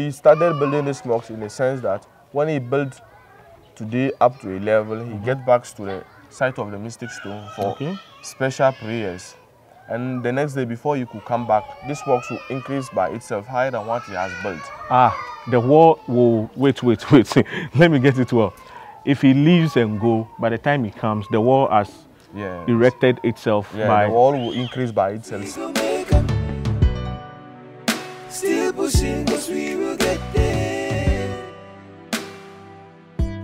He started building this mosque in the sense that when he built today up to a level, he get back to the site of the mystic stone for Okay. special prayers. And the next day before you could come back, this mosque will increase by itself higher than what he has built. Ah, the wall will wait, wait, wait. Let me get it well. If he leaves and go, by the time he comes, the wall has Yeah. erected itself Yeah, by the wall will increase by itself. Still pushing, cause we will get there.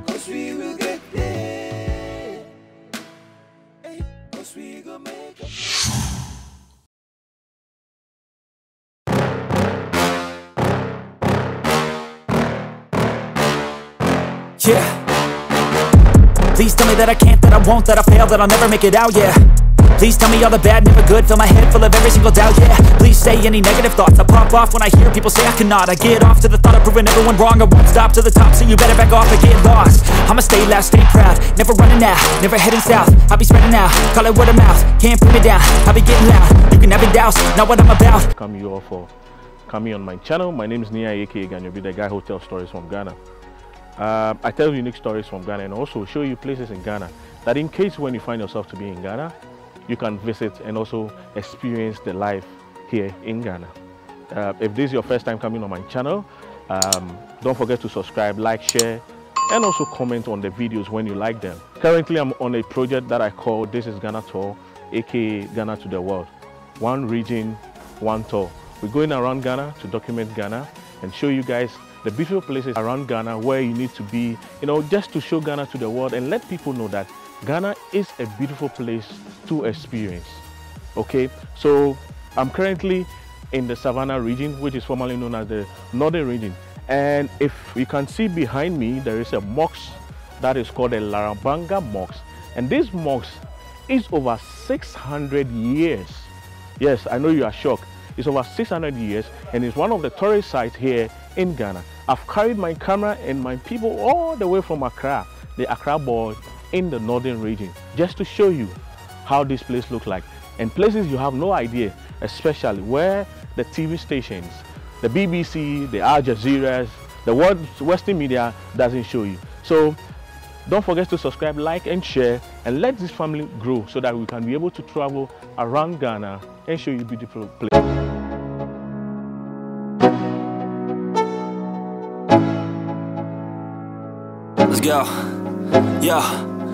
Cause we will get there. Hey, cause we gon' make it. Yeah. Please tell me that I can't, that I won't, that I fail, that I'll never make it out, yeah. Please tell me all the bad, never good, fill my head full of every single doubt, yeah. Please say any negative thoughts, I pop off when I hear people say I cannot. I get off to the thought of proving everyone wrong, I won't stop to the top, so you better back off and get lost. I'ma stay loud, stay proud, never running out, never heading south. I'll be spreading out, call it word of mouth, can't put me down, I'll be getting loud. You can it douse, not what I'm about. come you all for coming on my channel. My name is Nii Ayi aka Ganyobi, the guy who tells stories from Ghana. Uh, I tell unique stories from Ghana and also show you places in Ghana that in case when you find yourself to be in Ghana, you can visit and also experience the life here in Ghana. Uh, if this is your first time coming on my channel, um, don't forget to subscribe, like, share, and also comment on the videos when you like them. Currently, I'm on a project that I call This is Ghana Tour, aka Ghana to the World. One region, one tour. We're going around Ghana to document Ghana and show you guys the beautiful places around Ghana where you need to be, you know, just to show Ghana to the world and let people know that Ghana is a beautiful place to experience. Okay, so I'm currently in the Savannah region, which is formerly known as the Northern region. And if you can see behind me, there is a mosque that is called the Larabanga Mosque. And this mosque is over 600 years. Yes, I know you are shocked. It's over 600 years and it's one of the tourist sites here in Ghana. I've carried my camera and my people all the way from Accra, the Accra boy in the northern region, just to show you how this place looks like. And places you have no idea, especially where the TV stations, the BBC, the Al Jazeera, the world Western media doesn't show you. So don't forget to subscribe, like, and share, and let this family grow so that we can be able to travel around Ghana and show you beautiful places. Let's go. Yo.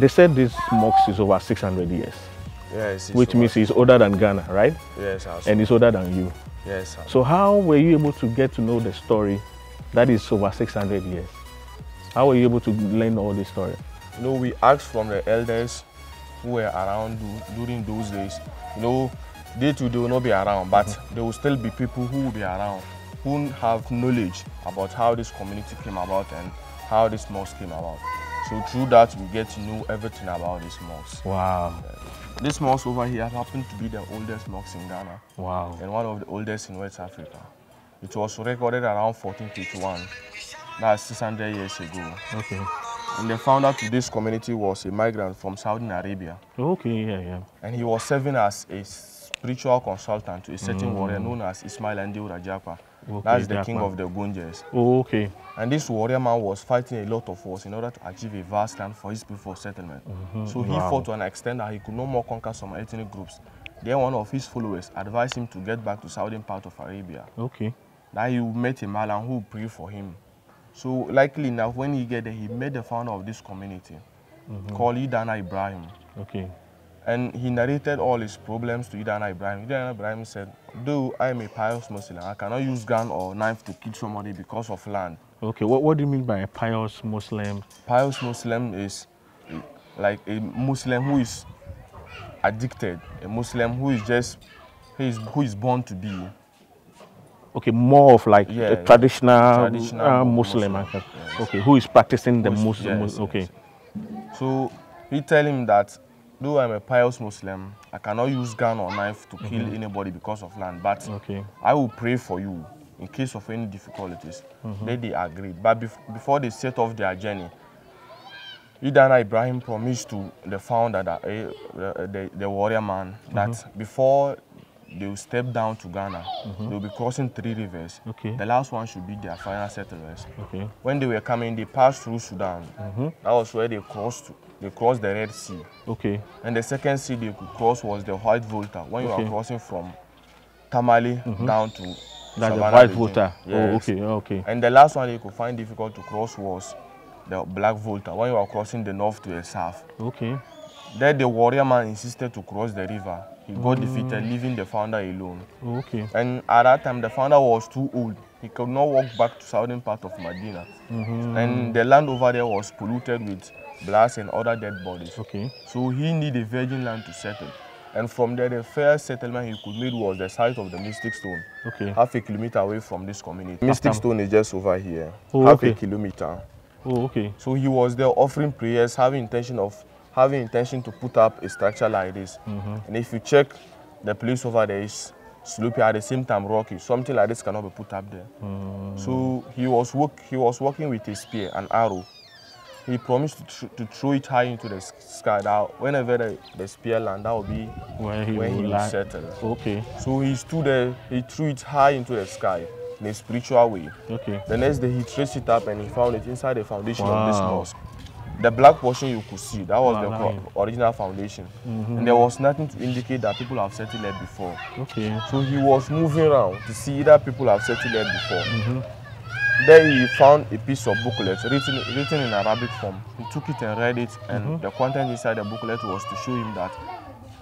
they said this mosque is over 600 years, Yes. which means it's older than Ghana, right? Yes, sir. And it's older than you. yes, sir. So how were you able to get to know the story that is over 600 years? How were you able to learn all this story? You know, we asked from the elders who were around du- during those days. You know, they too they will not be around, but mm-hmm. there will still be people who will be around who have knowledge about how this community came about and how this mosque came about. So through that, we get to know everything about this mosque. Wow, This mosque over here happened to be the oldest mosque in Ghana wow. and one of the oldest in West Africa. It was recorded around 1451. That's 600 years ago. Okay. And the founder to this community was a migrant from Saudi Arabia. Okay, yeah, yeah. And he was serving as a spiritual consultant to a certain warrior mm. known as Ismail Ndewura Jakpa. Okay, That's the king of the Gonjas. Oh, okay. And this warrior man was fighting a lot of wars in order to achieve a vast land for his people settlement. Mm-hmm. So he Wow. fought to an extent that he could no more conquer some ethnic groups. Then one of his followers advised him to get back to southern part of Arabia. Okay. Now he met a Mallam who prayed for him. So likely enough, when he get there, he met the founder of this community mm-hmm. called Idana Ibrahim. Okay. And he narrated all his problems to Idana Ibrahim. Idana Ibrahim said, though I am a pious Muslim, I cannot use gun or knife to kill somebody because of land. Okay. What, what do you mean by a pious Muslim? Pious Muslim is like a Muslim who is addicted, a Muslim who is just, who is, who is born to be. Okay, more of like Yeah, a yeah. traditional, Traditional uh, Muslim, Muslim. okay. yes. Who is practicing the Muslim? yes, okay. yes. So he tell him that though I'm a pious Muslim, I cannot use gun or knife to kill anybody because of land, but. Okay. I will pray for you in case of any difficulties. Mm-hmm. Then they agreed. But bef- before they set off their journey, Idana Ibrahim promised to the founder, that, eh, the, the, warrior man, that Mm-hmm. before they will step down to Ghana, they will be crossing three rivers. Okay. The last one should be their final settlements. Okay. When they were coming, they passed through Sudan. Mm-hmm. That was where they crossed. They crossed the Red Sea. Okay. And the second sea they could cross was the White Volta. When you are crossing from Tamale down to That's the white region. Volta. Oh, okay. Okay. And the last one they could find difficult to cross was the Black Volta. When you are crossing the north to the south. Okay. There the warrior man insisted to cross the river. He got defeated, leaving the founder alone. Okay. And at that time, the founder was too old. He could not walk back to southern part of Medina. Mm -hmm. And the land over there was polluted with blacks and other dead bodies. Okay. So he needed a virgin land to settle. And from there, the first settlement he could make was the site of the Mystic Stone, Okay. half a kilometer away from this community. Mystic Stone is just over here, Oh, half okay. a kilometer. Oh, okay. So he was there offering prayers, having intention of having intention to put up a structure like this. Mm-hmm. And if you check, the place over there is slopey at the same time rocky. Something like this cannot be put up there. Mm-hmm. So he was work, he was working with a spear, an arrow. He promised to, thr- to throw it high into the sky. That whenever the, the spear land, that will be Where he where will land. settle. Okay. So he stood there, he threw it high into the sky in a spiritual way. Okay. The next day he traced it up and he found it inside the foundation of this Wow. mosque. The black portion you could see, that was the Wow, pro- nice. original foundation. Mm-hmm. And there was nothing to indicate that people have settled there before. Okay. So he was moving around to see that people have settled there before. Mm-hmm. Then he found a piece of booklet written, written in Arabic form. He took it and read it, and mm-hmm. the content inside the booklet was to show him that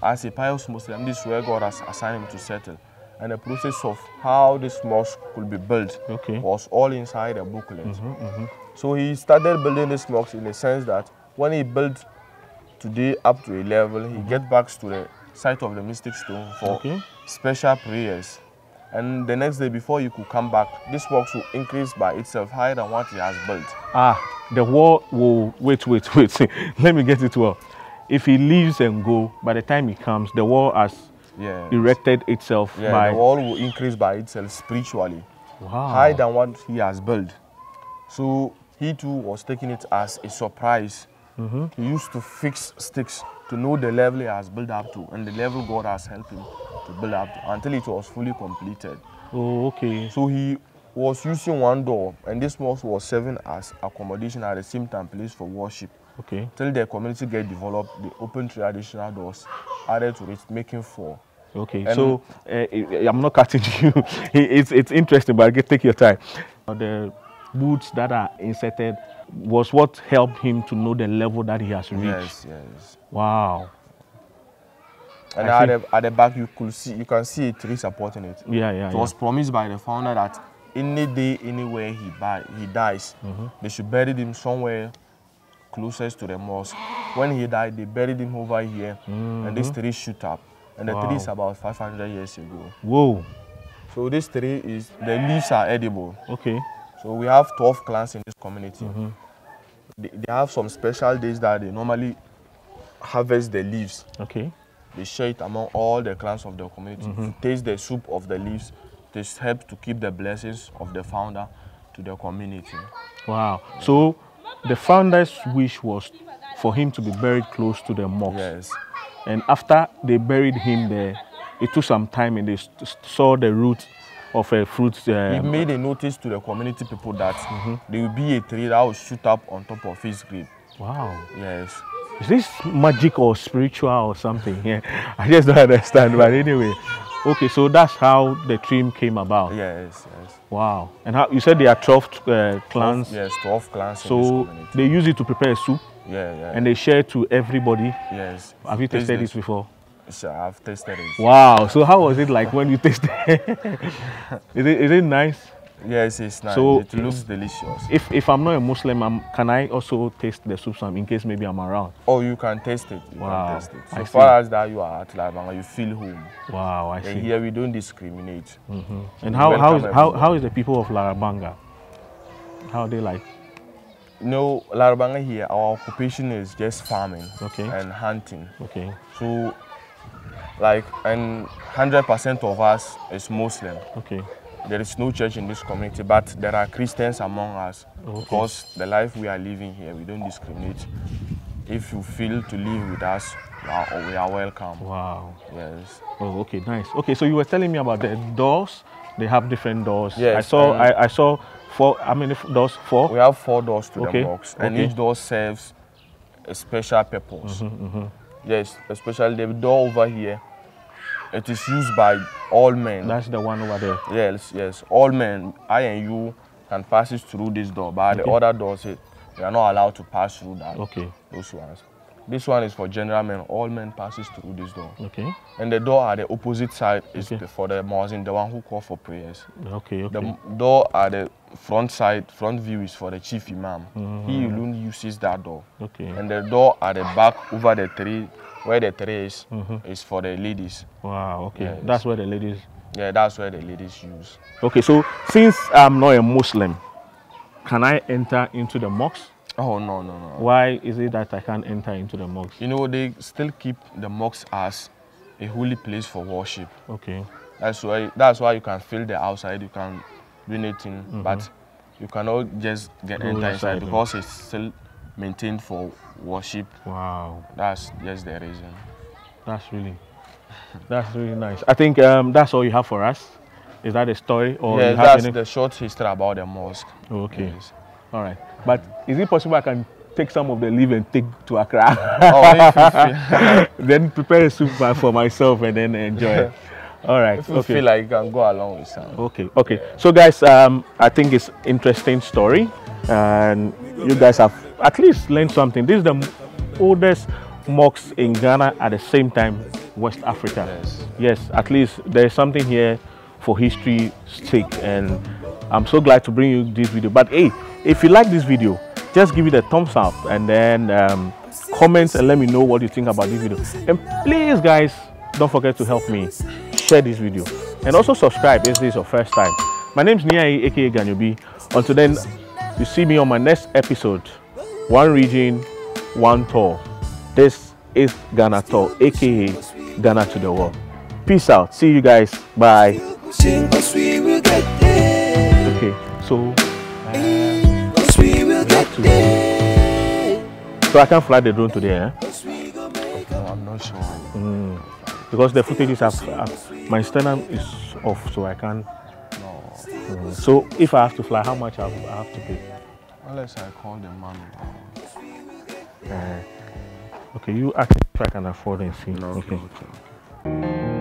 as a pious Muslim, this is where God has assigned him to settle. And the process of how this mosque could be built Okay. was all inside the booklet. So he started building this mosque in the sense that when he built today up to a level, he get back to the site of the mystic stone for Okay. special prayers. And the next day before he could come back, this mosque will increase by itself higher than what he has built. Ah, the wall will wait, wait, wait. Let me get it well. If he leaves and go, by the time he comes, the wall has Yeah. erected itself Yeah, by the wall will increase by itself spiritually, wow. higher than what he has built. So he too was taking it as a surprise. He used to fix sticks to know the level he has built up to and the level God has helped him to build up to until it was fully completed. Oh, okay. So he was using one door, and this mosque was serving as accommodation at the same time place for worship. Okay. Till the community get developed, they opened three additional doors, added to it, making four. Okay, And- so uh, I'm not cutting you. it's it's interesting, but get, take your time. The boots that are inserted was what helped him to know the level that he has reached. Yes, yes. Wow. And at the, at the back, you could see, you can see a tree supporting it. Yeah, yeah, It yeah. was promised by the founder that any day, anywhere he buy, he dies, Mm-hmm. they should bury him somewhere closest to the mosque. When he died, they buried him over here, and this tree shoot up. And the tree Mm-hmm. Is about 500 years ago. Whoa. So this tree is the leaves are edible. Okay. So we have 12 clans in this community. Mm-hmm. They, they have some special days that they normally harvest the leaves. Okay. They share it among all the clans of the community. Mm-hmm. To taste the soup of the leaves. This helps to keep the blessings of the founder to the community. Wow. So the founder's wish was for him to be buried close to the mosque. Yes. And after they buried him there, it took some time and they saw the root of a fruit. He Um, made a notice to the community people that Mm-hmm. there will be a tree that will shoot up on top of his grave. wow. Yes. Is this magic or spiritual or something? Yeah, I just don't understand. But anyway, okay, so that's how the dream came about. Yes, yes. Wow. And how you said there are 12 uh, clans. Yes, 12 clans in So they use it to prepare soup Yeah, yeah. and they share to everybody. yes. Have you Taste tasted this. before? Sure, I've tasted it. Wow. So how was it like when you tasted is it is it nice? Yes, it's nice. So- it looks delicious. If if I'm not a Muslim, um, can I also taste the soup some in case maybe I'm around? Oh, you can taste it. You Wow, can taste it. So I far see. as that you are at Labanga, you feel home. Wow, I And see. here we don't discriminate. And how how is how, how is the people of Larabanga? How are they like? You know, Larabanga here, our occupation is just farming Okay. and hunting. Okay. So, like, and 100% of us is Muslim. Okay. There is no church in this community, but there are Christians among us. Okay. Because the life we are living here, we don't discriminate. If you feel to live with us, we are, we are welcome. Wow. Yes. Oh, okay, nice. Okay, so you were telling me about the doors. They have different doors. Yes. I saw. I, I saw four. How many doors? Four. We have four doors to Okay, the box, and okay. each door serves a special purpose. Mm-hmm, Yes, especially the door over here. It is used by all men. That's the one over there. yes, yes, all men. I and you can pass it through this door, but the Okay. other doors, eh, we are not allowed to pass through that. Okay. Those ones. This one is for general men. All men passes through this door. Okay. And the door at the opposite side is Okay. the, for the muezzin, the one who call for prayers. Okay. The Okay. m- door at the front side, front view is for the chief imam. Mm-hmm. He alone uses that door. Okay. And the door at the back over the tree, where the tree is, Mm-hmm. is for the ladies. Wow. Okay. Yes. That's where the ladies. Yeah, that's where the ladies use. Okay. So since I'm not a Muslim, can I enter into the mosque? Oh no no no! Why is it that I can't enter into the mosque? You know they still keep the mosque as a holy place for worship. Okay. That's why that's why you can feel the outside, you can do anything, but you cannot just get. Go enter inside, inside because it's still maintained for worship. Wow. That's just the reason. That's really. That's really nice. I think um, that's all you have for us. Is that a story or yeah, that's any? the short history about the mosque. Oh, okay. Yes. All right. But is it possible I can take some of the leaf and take to Accra? oh, if you feel, then prepare a soup for myself and then enjoy it. All right. if you Okay. feel like you can go along with some. Okay. Okay. So guys, um, I think it's interesting story, and you guys have at least learned something. This is the oldest mosque in Ghana at the same time West Africa. Yes. Yes. At least there is something here for history's sake, and I'm so glad to bring you this video. But hey, if you like this video, just give it a thumbs up and then um, comment and let me know what you think about this video. And please, guys, don't forget to help me share this video and also subscribe if this is your first time. My name is Nii Ayi, aka Ganyobi. Until then, you see me on my next episode. One region, one tour. This is Ghana Tour, aka Ghana to the world. Peace out. See you guys. Bye. Sing, cause we will get there. Okay, so we will get to- there. so I can't fly the drone today, eh? Cause we go make No, I'm not sure. Because the footages have, have my sternum is off, so I can't. No. Mm. So if I have to fly, how much I have, to pay? Unless I call the man. Uh, okay, you ask if I can afford and see. No. okay. okay.